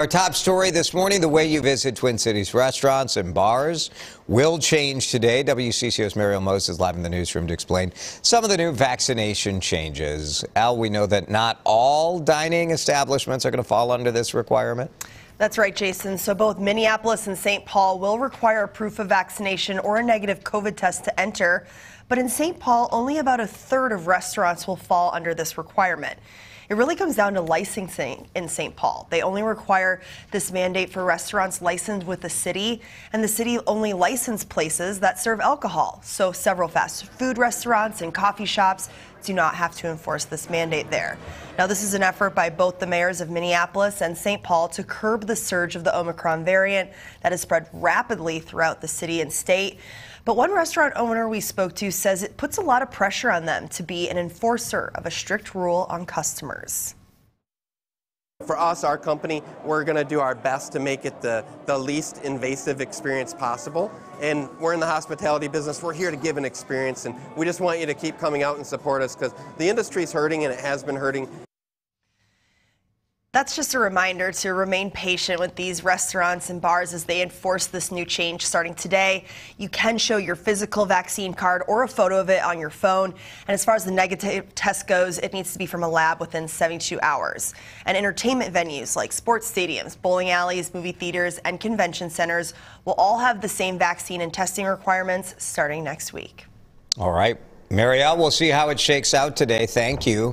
Our top story this morning the way you visit Twin Cities restaurants and bars will change today. WCCO's Marielle Mohs is live in the newsroom to explain some of the new vaccination changes. Al, we know that not all dining establishments are going to fall under this requirement. That's right, Jason. So both Minneapolis and St. Paul will require proof of vaccination or a negative COVID test to enter. But in St. Paul, only about a third of restaurants will fall under this requirement. It really comes down to licensing in St. Paul. They only require this mandate for restaurants licensed with the city, and the city only license places that serve alcohol. So several fast food restaurants and coffee shops do not have to enforce this mandate there. Now, this is an effort by both the mayors of Minneapolis and St. Paul to curb the surge of the Omicron variant that has spread rapidly throughout the city and state. But one restaurant owner we spoke to says it puts a lot of pressure on them to be an enforcer of a strict rule on customers. For us, our company, we're going to do our best to make it the, the least invasive experience possible. And we're in the hospitality business. We're here to give an experience, and we just want you to keep coming out and support us because the industry's hurting and it has been hurting. That's just a reminder to remain patient with these restaurants and bars as they enforce this new change starting today. You can show your physical vaccine card or a photo of it on your phone. And as far as the negative test goes, it needs to be from a lab within 72 hours. And entertainment venues like sports stadiums, bowling alleys, movie theaters, and convention centers will all have the same vaccine and testing requirements starting next week. All right. Marielle, we'll see how it shakes out today. Thank you.